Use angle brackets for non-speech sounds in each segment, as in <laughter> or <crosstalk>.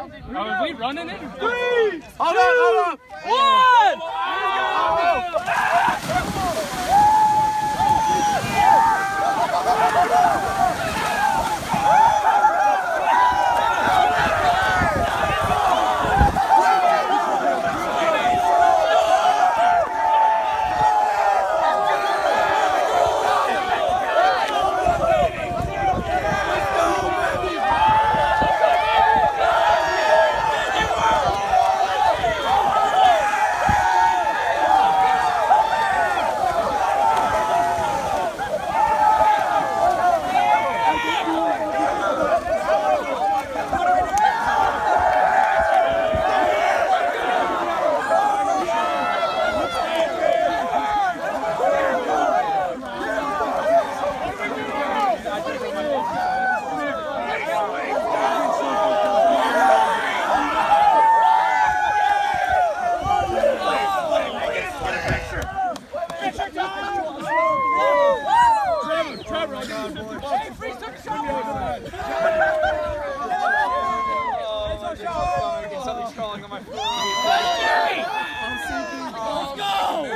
Are we running it? Three! Hold on, hold on.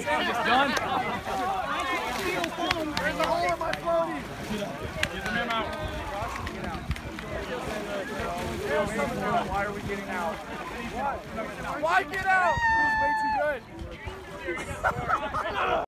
Hey, I'm just done. Why are we getting out? Why get out? It was way too good. <laughs>